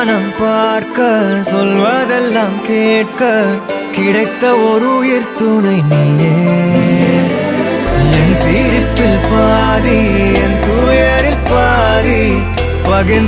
வானம் பார்க்க சொல்வதெல்லாம் கேட்க கிடைத்த ஒரு உயிர் துணை நீயே. என் சிரிப்பில் பாதி என் துயரில் பாதி பகிர்ந்து